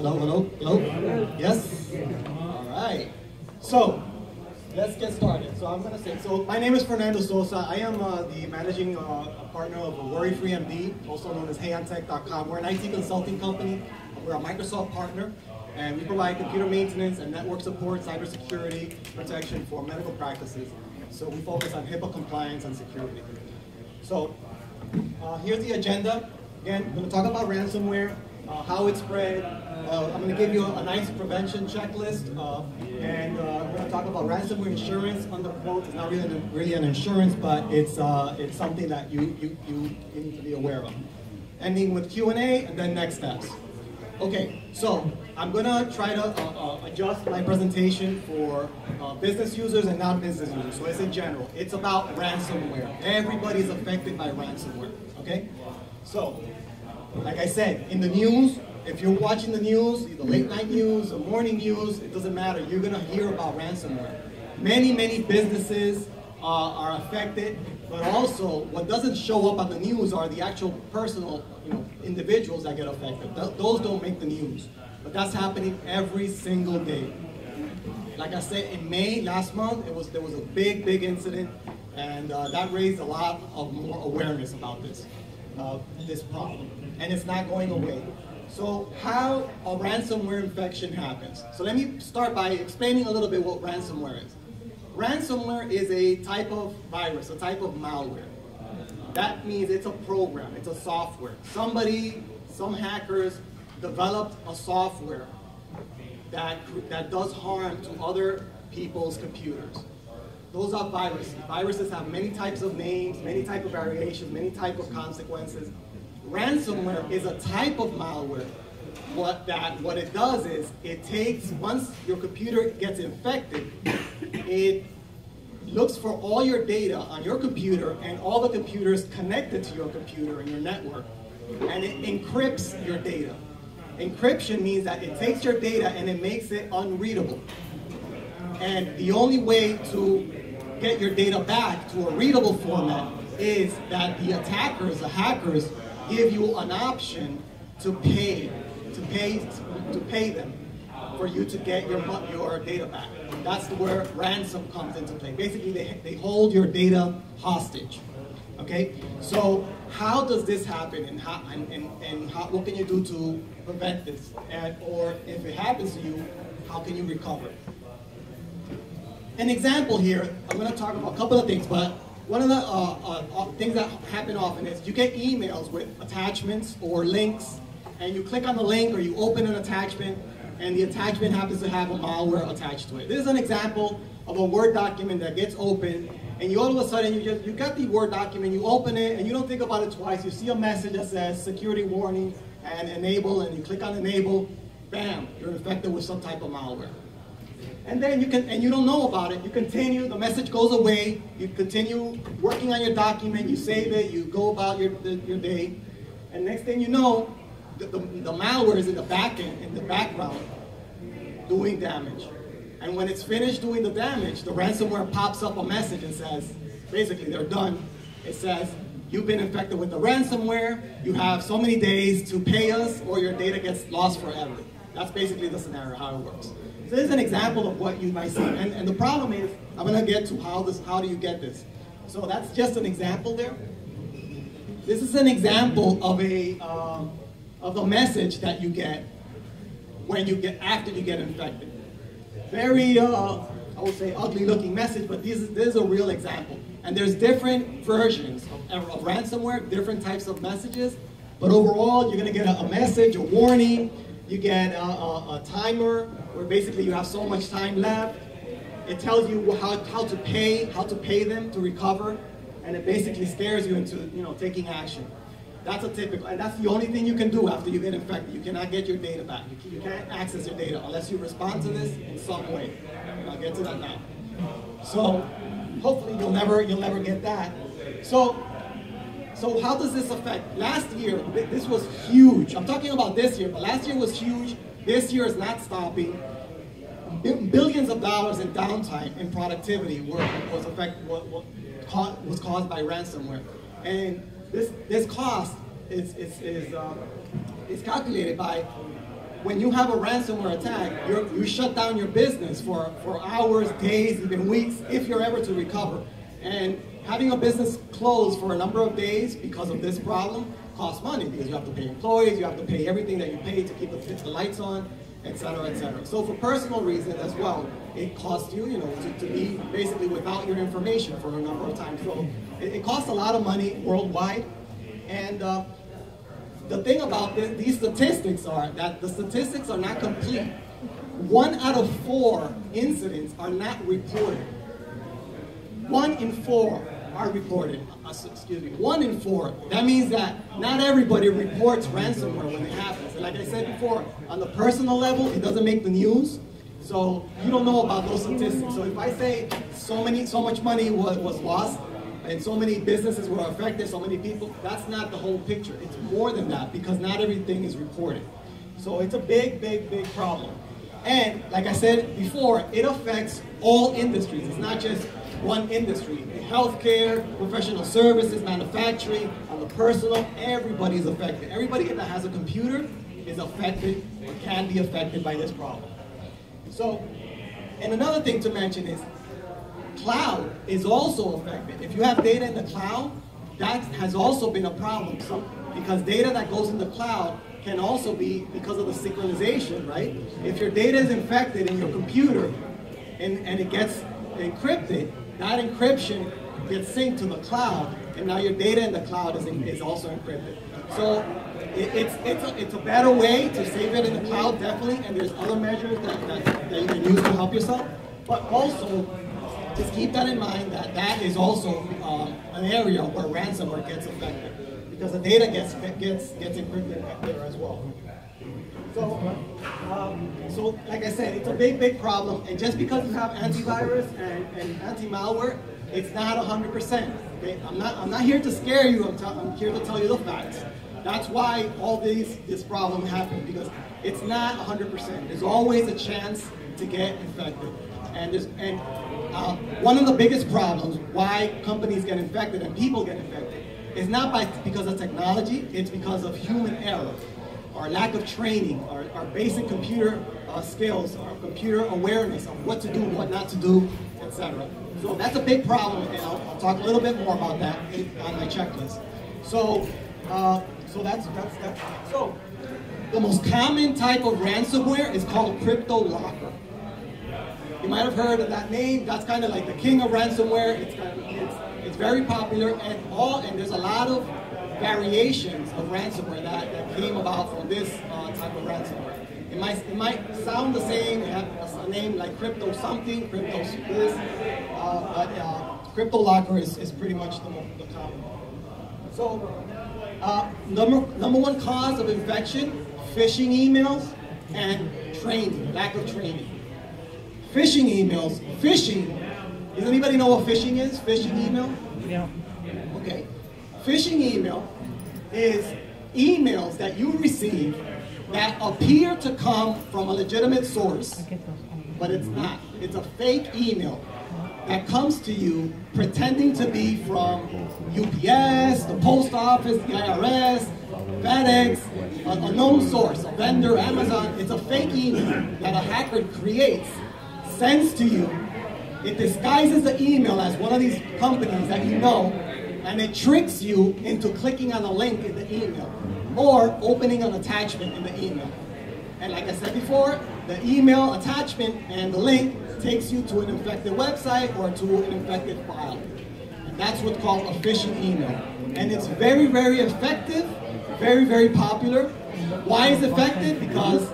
Hello, hello, hello? Yes? All right. So, let's get started. So I'm going to say, so my name is Fernando Sosa. I am uh, the managing uh, partner of Worry Free MD, also known as HaonTech.com. We're an IT consulting company. We're a Microsoft partner, and we provide computer maintenance and network support, cybersecurity protection for medical practices. So we focus on HIPAA compliance and security. So uh, here's the agenda. Again, we're going to talk about ransomware, uh, how it spread. Uh, I'm going to give you a, nice prevention checklist, uh, and uh, we're going to talk about ransomware insurance. Under quote, it's not really an, really an insurance, but it's uh, it's something that you, you you need to be aware of. Ending with Q and A, and then next steps. Okay, so I'm gonna try to uh, uh, adjust my presentation for uh, business users and non-business users. So it's in general. It's about ransomware. Everybody's affected by ransomware. Okay, so like I said, in the news, if you're watching the news, the late night news, the morning news, it doesn't matter. You're gonna hear about ransomware. Many, many businesses uh, are affected, but also what doesn't show up on the news are the actual personal, you know, individuals that get affected. Th those don't make the news, but that's happening every single day. Like I said, in May last month, it was there was a big, big incident, and uh, that raised a lot of more awareness about this, uh, this problem, and it's not going away. So how a ransomware infection happens. So let me start by explaining a little bit what ransomware is. Ransomware is a type of virus, a type of malware. That means it's a program, it's a software. Somebody, some hackers developed a software that, that does harm to other people's computers. Those are viruses. Viruses have many types of names, many type of variations, many type of consequences. Ransomware is a type of malware. What that what it does is it takes once your computer gets infected, it looks for all your data on your computer and all the computers connected to your computer and your network, and it encrypts your data. Encryption means that it takes your data and it makes it unreadable. And the only way to get your data back to a readable format is that the attackers, the hackers, give you an option to pay, to pay, to pay them for you to get your, your data back. That's where ransom comes into play. Basically, they, they hold your data hostage. Okay, so how does this happen, and how and, and, and how, what can you do to prevent this? And or if it happens to you, how can you recover? An example here, I'm going to talk about a couple of things, but one of the uh, uh, uh, things that happen often is you get emails with attachments or links, and you click on the link or you open an attachment, and the attachment happens to have a malware attached to it. This is an example of a Word document that gets opened, and you all of a sudden you just you got the Word document, you open it, and you don't think about it twice. You see a message that says security warning and enable, and you click on enable, bam, you're infected with some type of malware. And then you can, and you don't know about it, you continue, the message goes away, you continue working on your document, you save it, you go about your, your day, and next thing you know, the, the, the malware is in the back end, in the background, doing damage. And when it's finished doing the damage, the ransomware pops up a message and says, basically they're done. It says, you've been infected with the ransomware, you have so many days to pay us or your data gets lost forever. That's basically the scenario, how it works. So this is an example of what you might see. And, and the problem is, I'm gonna get to how this, how do you get this. So that's just an example there. This is an example of a, uh, of the message that you get when you get, after you get infected. Very, uh, I would say ugly looking message, but this is, this is a real example. And there's different versions of, of ransomware, different types of messages, but overall you're gonna get a, a message, a warning, you get a, a, a, timer where basically you have so much time left. It tells you how, how to pay, how to pay them to recover, and it basically scares you into you know taking action. That's a typical, and that's the only thing you can do after you get infected. You cannot get your data back. You, you can't access your data unless you respond to this in some way. I'll get to that now. So hopefully you'll never you'll never get that. So so how does this affect? Last year, this was huge. I'm talking about this year, but last year was huge. This year is not stopping. Billions of dollars in downtime in productivity were, was, affect, what, what, was caused by ransomware. And this, this cost is, is, is, uh, is calculated by when you have a ransomware attack, you shut down your business for, for hours, days, even weeks, if you're ever to recover. And having a business closed for a number of days because of this problem costs money because you have to pay employees, you have to pay everything that you pay to keep the, the lights on, etc., etc. So for personal reasons as well, it costs you, you know, to, to, be basically without your information for a number of times. So it, it costs a lot of money worldwide. And uh, the thing about this, these statistics are that the statistics are not complete. One out of four incidents are not reported. One in four are reported. Excuse me, one in four. That means that not everybody reports ransomware when it happens. And like I said before, on the personal level, it doesn't make the news. So you don't know about those statistics. So if I say so many, so much money was, was lost, and so many businesses were affected, so many people, that's not the whole picture. It's more than that because not everything is reported. So it's a big, big, big problem. And like I said before, it affects all industries. It's not just one industry. Healthcare, professional services, manufacturing, on the personal, everybody is affected. Everybody that has a computer is affected or can be affected by this problem. So, and another thing to mention is cloud is also affected. If you have data in the cloud, that has also been a problem. So, because data that goes in the cloud can also be because of the synchronization, right? If your data is infected in your computer and, and it gets encrypted, that encryption gets synced to the cloud, and now your data in the cloud is, is also encrypted. So it, it's, it's, a, it's a better way to save it in the cloud, definitely, and there's other measures that, that, that you can use to help yourself. But also, just keep that in mind that that is also um, an area where ransomware gets affected because the data gets gets gets encrypted there as well. So, um, so like I said, it's a big, big problem. And just because you have antivirus and, and anti-malware, it's not 100%. Okay? I'm not, I'm not here to scare you. I'm, I'm here to tell you the facts. That's why all these this problem happened because it's not 100%. There's always a chance to get infected. And, and uh, one of the biggest problems why companies get infected and people get infected is not by, because of technology, it's because of human error, our lack of training, our, our basic computer uh, skills, our computer awareness of what to do, what not to do, etc. So that's a big problem, and I'll, I'll, talk a little bit more about that on my checklist. So, uh, so that's, that's, that's, so the most common type of ransomware is called CryptoLocker. You might have heard of that name. That's kind of like the king of ransomware. It's, kind of, it's, it's very popular, and all and there's a lot of variations of ransomware that, that came about from this uh, type of ransomware. It might, it might sound the same, have a name like crypto something, crypto this, uh, but uh, CryptoLocker is, is pretty much the, the common one. So, uh, number, number one cause of infection, phishing emails and training, lack of training phishing emails. Phishing. Does anybody know what phishing is? Phishing email? Yeah. Phishing email is emails that you receive that appear to come from a legitimate source, but it's not. It's a fake email that comes to you pretending to be from UPS, the post office, the IRS, FedEx, a, a known source, a vendor, Amazon. It's a fake email that a hacker creates sends to you, it disguises the email as one of these companies that you know, and it tricks you into clicking on a link in the email or opening an attachment in the email. And like I said before, the email attachment and the link takes you to an infected website or to an infected file. And that's what's called a phishing email. And it's very, very effective, very, very popular. Why is it effective? Because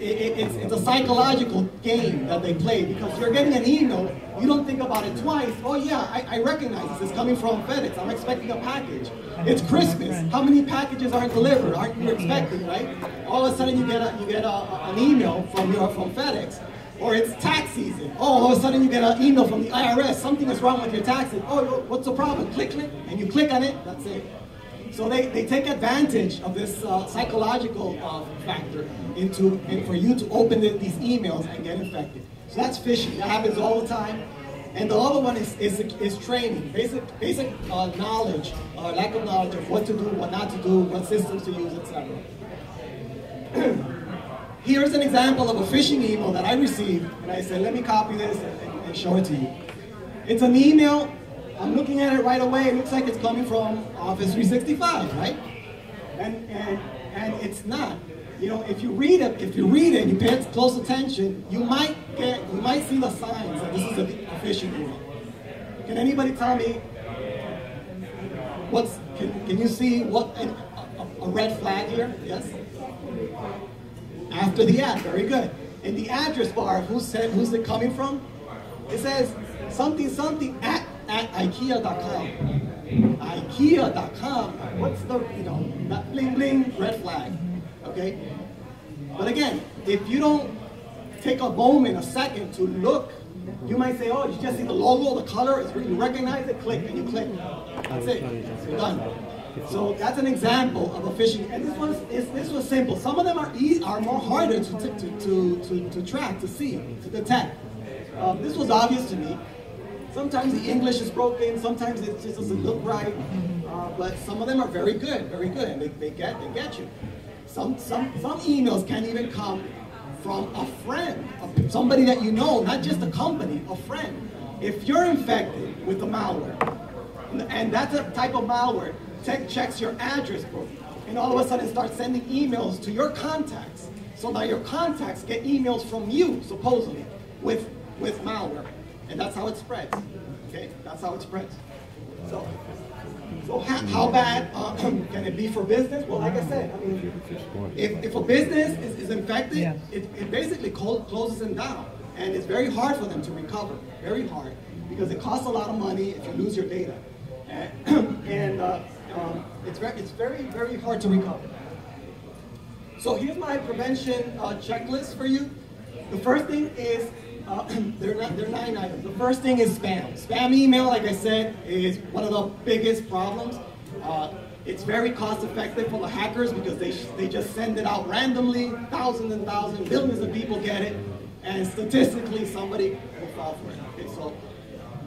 it, it's, it's a psychological game that they play because you're getting an email, you don't think about it twice. Oh yeah, I, I recognize this. It's coming from FedEx. I'm expecting a package. It's Christmas. How many packages aren't delivered? Aren't you expecting, right? All of a sudden you get a, you get a, an email from your from FedEx. Or it's tax season. Oh, all of a sudden you get an email from the IRS. Something is wrong with your taxes. Oh, what's the problem? Click, click, and you click on it. That's it. So they, they take advantage of this uh, psychological uh, factor into and for you to open the, these emails and get infected. So that's phishing. That happens all the time. And the other one is, is, is training, basic, basic uh, knowledge, uh, lack of knowledge of what to do, what not to do, what systems to use, etc. here's an example of a phishing email that I received, and I said, let me copy this and, and show it to you. It's an email, I'm looking at it right away, it looks like it's coming from Office 365, right? And, and, and it's not. You know, if you read it, if you read it, you pay close attention, you might get, you might see the signs that this is a, a phishing email. Can anybody tell me what's, can, can you see what, a, a red flag here? Yes? After the ad, very good. In the address bar, who said, who's it coming from? It says something something at, at IKEA.com. IKEA.com. What's the, you know, that bling bling, red flag. Okay? But again, if you don't take a moment, a second to look, you might say, oh, you just see the logo, the color, you recognize it, click, and you click. That's it. You're done. So that's an example of a phishing. And this was this was simple. Some of them are e are more harder to, to, to, to, to track, to see, to detect. Um, this was obvious to me. Sometimes the English is broken, sometimes it just doesn't look right, uh, but some of them are very good, very good, and they, they, get, they get you. Some, some, some emails can even come from a friend, somebody that you know, not just a company, a friend. If you're infected with the malware, and that's a type of malware, tech checks your address book, and all of a sudden starts sending emails to your contacts. So now your contacts get emails from you, supposedly, with, with malware. And that's how it spreads. Okay, that's how it spreads. So, so how, how bad uh, can it be for business? Well, like I said, I mean, if, if a business is, is infected, it, it basically closes them down. And it's very hard for them to recover, very hard, because it costs a lot of money if you lose your data. And, and uh, um, it's, very, it's very, very hard to recover. So here's my prevention uh, checklist for you. The first thing is, uh, there, are there are nine items. The first thing is spam. Spam email, like I said, is one of the biggest problems. Uh, it's very cost effective for the hackers because they, they just send it out randomly, thousands and thousands, millions of people get it, and statistically somebody will fall for it. Okay, so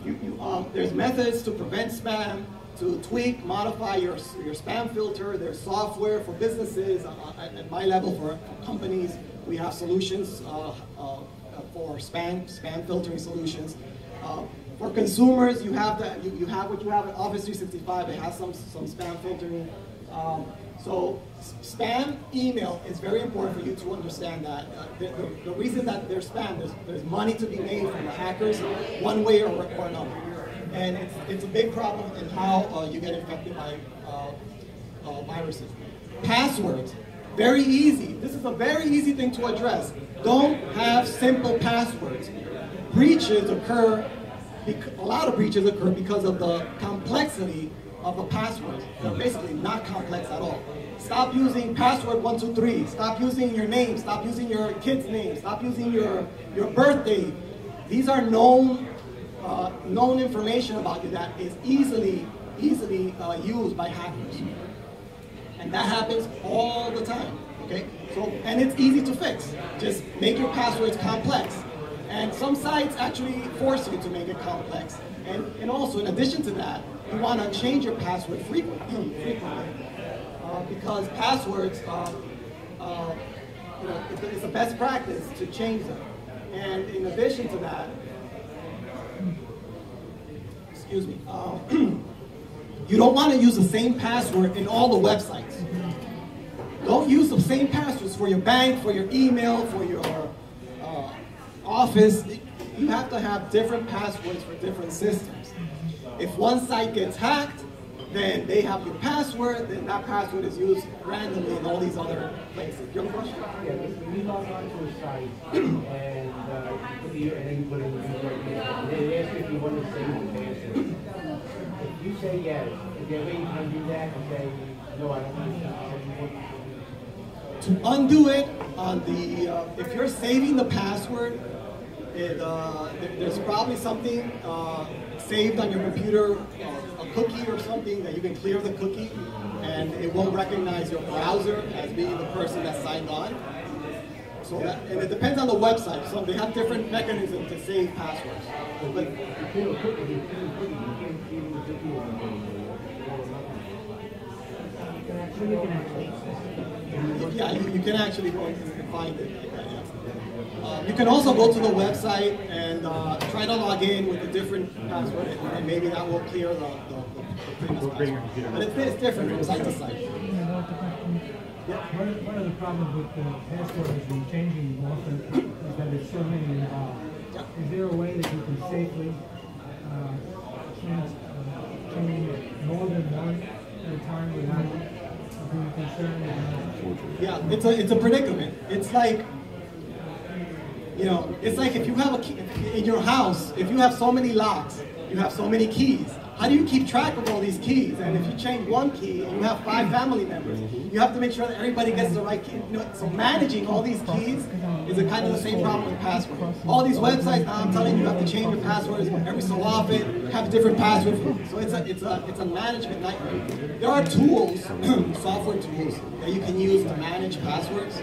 you, you, um, there's methods to prevent spam to tweak, modify your, your spam filter. There's software for businesses. Uh, at, at, my level, for, for, companies, we have solutions uh, uh, for spam, spam filtering solutions. Uh, for consumers, you have that. You, you have what you have in Office 365. It has some some spam filtering. Um, so spam email is very important for you to understand that. Uh, the, the, the, reason that there's spam, there's, there's money to be made from the hackers one way or, or another and it's, it's a big problem in how uh, you get infected by uh, uh, viruses. Passwords, very easy. This is a very easy thing to address. Don't have simple passwords. Breaches occur, a lot of breaches occur because of the complexity of the passwords. They're basically not complex at all. Stop using password 123. Stop using your name. Stop using your kid's name. Stop using your, your birthday. These are known uh, known information about you that is easily, easily uh, used by hackers. And that happens all the time, okay? So, and it's easy to fix. Just make your passwords complex. And some sites actually force you to make it complex. And, and also, in addition to that, you want to change your password frequently, frequently uh, because passwords, uh, uh, you know, it's, it's a best practice to change them. And in addition to that, excuse me, um, you don't want to use the same password in all the websites. Don't use the same passwords for your bank, for your email, for your uh, office. You have to have different passwords for different systems. If one site gets hacked, then they have your password, then that password is used randomly in all these other places. You have a question? Yeah, log on to a site and, uh, you, and then you put in the username. They ask if you want to save the you say yes, is there a way you can do that and say, no, I don't want to? To undo it on the, uh, if you're saving the password, it, uh, there's probably something uh, saved on your computer, uh, a cookie or something that you can clear the cookie and it won't recognize your browser as being the person that signed on. So that, and it depends on the website. So they have different mechanisms to save passwords. But, Yeah, you, you can actually go and find it like. Uh, you can also go to the website and uh, try to log in with a different password, and, and maybe that will clear the, the, the previous password. But it's, it's different from site to site. One of, one of the problems with the passwords and changing them often is that there's so many involved. Yeah. Is there a way that you can safely, uh, change, uh, Yeah, it's a it's a predicament. It's like you know, it's like if you have a key in your house, if you have so many locks, you have so many keys. How do you keep track of all these keys? And if you change one key and you have five family members, you have to make sure that everybody gets the right key. You know, so managing all these keys is a kind of the same problem with passwords. All these websites now, I'm telling you, you have to change your passwords every so often, have different password. So it's a it's a it's a management nightmare. There are tools, software tools that you can use to manage passwords.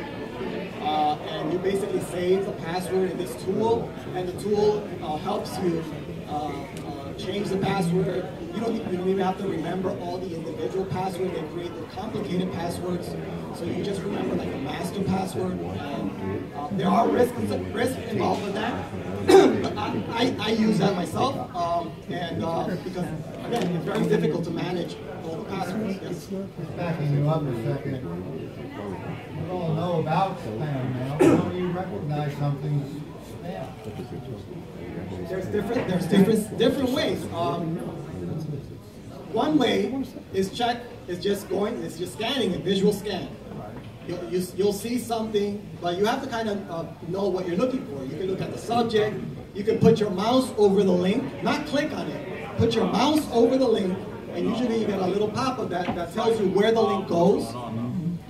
Uh, and you basically save the password in this tool, and the tool uh, helps you uh, uh, change the password. You don't, even have to remember all the individual passwords. They create the complicated passwords, so you just remember like a master password. And, uh, there are risks, involved with that. I, I, I use that myself, um, and uh, because again, it's very difficult to manage Backing you up a second. We all know about spam mail. How do you recognize something's spam? There's different there's different different ways. Um, one way is check is just going is just scanning a visual scan. You'll, you, you'll see something, but you have to kind of uh, know what you're looking for. You can look at the subject. You can put your mouse over the link, not click on it. Put your mouse over the link, and usually you get a little pop-up that, that tells you where the link goes.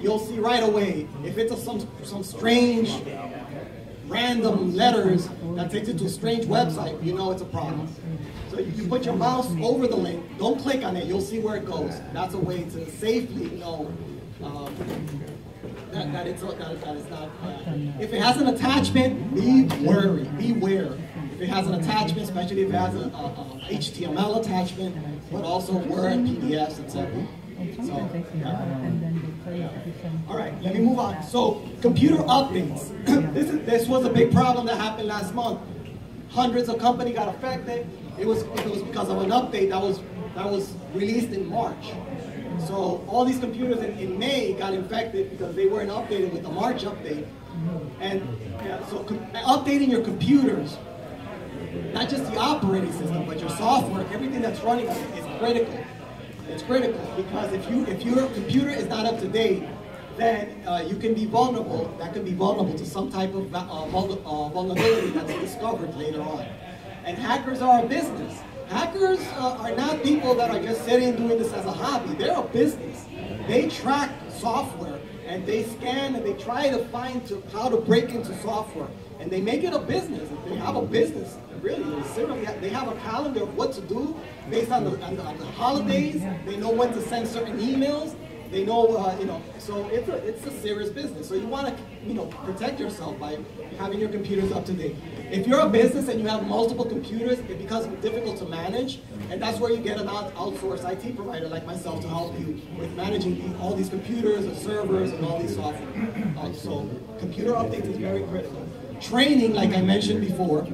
You'll see right away if it's a, some some strange random letters that takes you to a strange website, you know it's a problem. So you put your mouse over the link, don't click on it, you'll see where it goes. That's a way to safely know um, that, that, it's, that, that it's not. Uh, if it has an attachment, be wary, beware. If it has an attachment, especially if it has a, a, a HTML attachment, but also Word, PDFs, etc. So, yeah. All right, let me move on. So, computer updates. this, is, this was a big problem that happened last month. Hundreds of companies got affected. It was, it was because of an update that was, that was released in March. So all these computers in, in May got infected because they weren't updated with the March update. And yeah, so updating your computers, not just the operating system, but your software, everything that's running is critical. It's critical because if you if your computer is not up to date, then uh, you can be vulnerable. That can be vulnerable to some type of uh, uh, vulnerability that's discovered later on. And hackers are a business. Hackers uh, are not people that are just sitting doing this as a hobby. They're a business. They track software and they scan and they try to find to, how to break into software. And they make it a business. They have a business, really. They have a calendar of what to do based on the, on the, on the holidays. They know when to send certain emails. They know, uh, you know, so it's a, it's a serious business. So you want to, you know, protect yourself by having your computers up to date. If you're a business and you have multiple computers, it becomes difficult to manage, and that's where you get an outsourced IT provider like myself to help you with managing all these computers and servers and all these software. Uh, so computer updates is very critical. Training, like I mentioned before,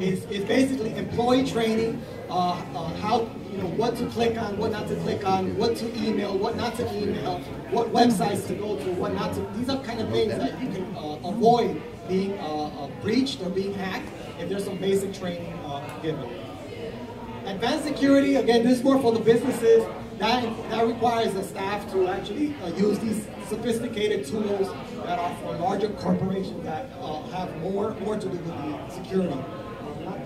is, is basically employee training, uh, uh, how you know what to click on, what not to click on, what to email, what not to email, what websites to go to, what not to. These are kind of things that you can uh, avoid being uh, uh, breached or being hacked if there's some basic training uh, given. Advanced security, again, this is more for the businesses. That, that requires the staff to actually use these sophisticated tools that are for larger corporations that have more, more to do with the security.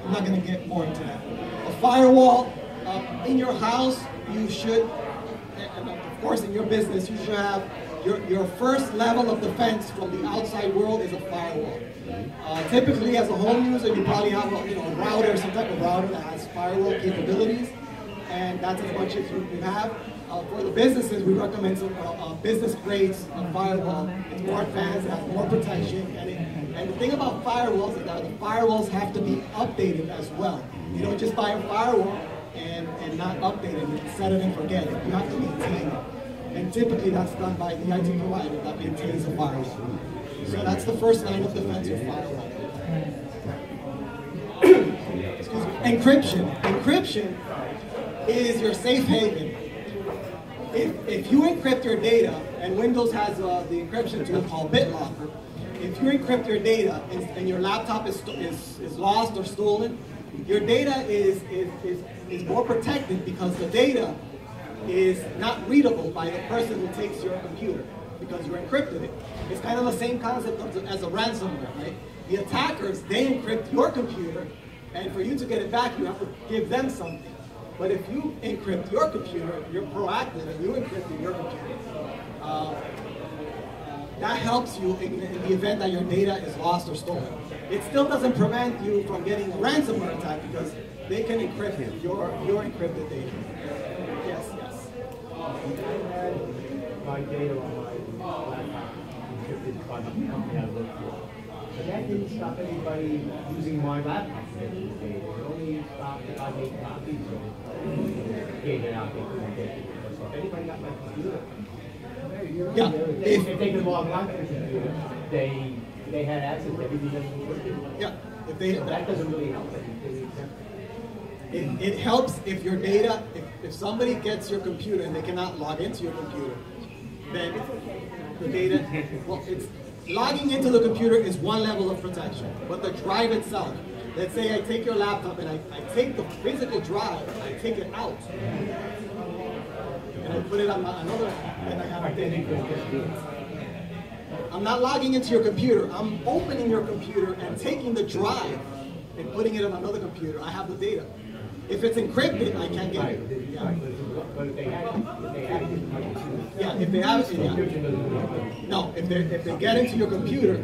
I'm not, going to get more into that. A firewall, uh, in your house, you should, and of course in your business, you should have your, your first level of defense from the outside world is a firewall. Uh, typically, as a home user, you probably have a you know, a router, some type of router that has firewall capabilities, and that's as much as you, you have. Uh, for the businesses, we recommend some uh, uh business grade uh, firewall. It's more advanced, it has more protection, and, it, and the thing about firewalls is that the firewalls have to be updated as well. You don't just buy a firewall and, and not update it, set it and forget it. You have to maintain it. And typically that's done by the IT provider that maintains the firewall. So that's the first line of defense with firewall. Encryption. Encryption is your safe haven. If, if you encrypt your data, and Windows has uh, the encryption tool called BitLocker, if you encrypt your data and, and your laptop is, is, is lost or stolen, your data is, is, is, is more protected because the data is not readable by the person who takes your computer because you encrypted it. It's kind of the same concept as a ransomware, right? The attackers, they encrypt your computer, and for you to get it back, you have to give them something. But if you encrypt your computer, you're proactive and you encrypt your computer, uh, that helps you in, in, the event that your data is lost or stolen. It still doesn't prevent you from getting a ransomware attack because they can encrypt your, your encrypted data. Yes, yes. My data on my laptop encrypted by the company I work for. But that didn't stop anybody using my laptop. It only stopped if I made copies gave it out, get it. If anybody got my computer, yeah. If, if they could log on to the computer, they they had access to everything Yeah. If they so that doesn't really help It, it helps if your data, if, if somebody gets your computer and they cannot log into your computer, then the data, well, it's logging into the computer is one level of protection, but the drive itself, let's say I take your laptop and I, I take the physical drive, I take it out, I put it on my, another, and I have a I'm not logging into your computer. I'm opening your computer and taking the drive and putting it on another computer. I have the data. If it's encrypted, I can't get it. Yeah. If they have, if they have yeah, if they have it, yeah. No, if they if they get into your computer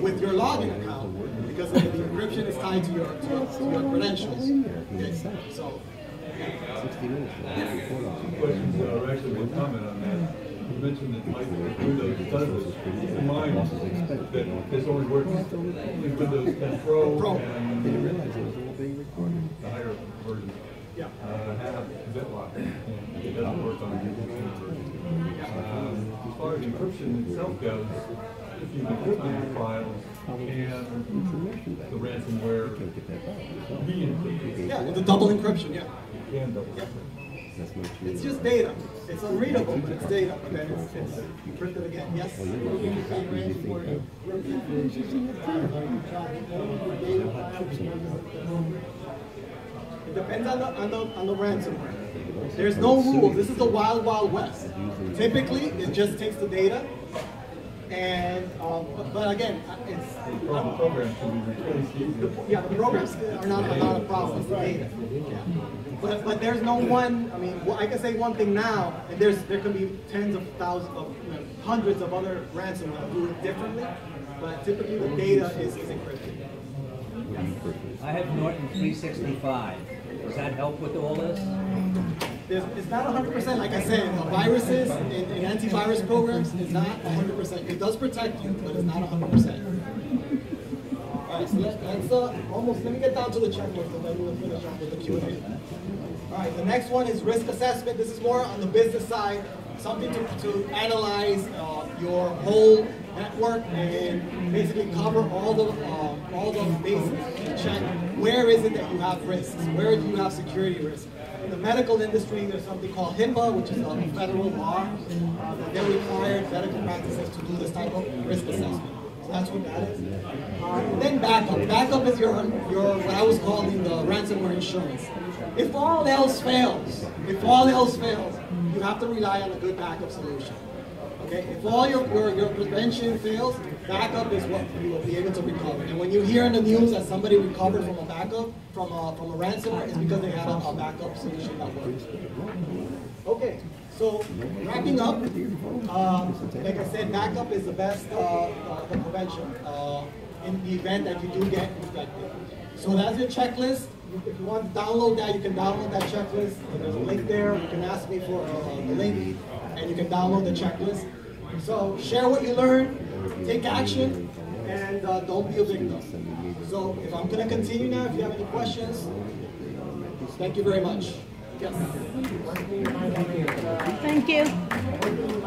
with your login account, because the encryption is tied to your to, to your credentials. Okay. So. 60 minutes. Questions, uh, actually one comment on that you mentioned that Microsoft Windows does this. In mine, that this only works in Windows 10 Pro, and the higher version Yeah. uh, have BitLocker, and it doesn't work on the version. Um, as far as encryption itself goes, if you've encrypted your files and the ransomware re-encrypted, Yeah, with the double encryption. Yeah. you can double true. It's just data. It's unreadable, but it's data. Then it's, it's encrypted again. Yes. It depends on the, on the, on the ransomware. There's no rules. This is the wild, wild west. Typically, it just takes the data, and um, but, but again, it's Pro- Programs can be replaced easily. yeah, the programs are not, are not a problem. It's the data. Yeah. But but there's no one. I mean, well, I can say one thing now, and there's there could be tens of thousands of you know, hundreds of other ransomware that do it differently. But typically, the data is, is encrypted. I have Norton 365. Does that help with all this? It's not 100%, like I said, viruses and, and antivirus programs is not 100%. It does protect you, but it's not 100%. All right, so let, let's uh, almost, let me get down to the checklist and then we'll finish up with the Q&A. All right, the next one is risk assessment. This is more on the business side, something to, to analyze uh, your whole network and basically cover all the uh, all the bases and check where is it that you have risks, where do you have security risks. The medical industry, there's something called HIPAA, which is a federal law uh, that they medical practices to do this type of risk assessment. So that's what that is. Uh, then backup. Backup is your your what I was calling the ransomware insurance. If all else fails, if all else fails, you have to rely on a good backup solution. Okay? If all your, your, your prevention fails, backup is what you will be able to recover. And when you hear in the news that somebody recovered from a backup, from a, from a ransomware, it's because they had a, a backup solution that worked. Okay, so wrapping up, um, like I said, backup is the best uh, uh, the prevention uh, in the event that you do get infected. So that's your checklist. If you want to download that, you can download that checklist. There's a link there. You can ask me for uh, the link, and you can download the checklist. So share what you learned, take action, and uh, don't be a victim. So if I'm going to continue now, if you have any questions, thank you very much. Yes. Thank you.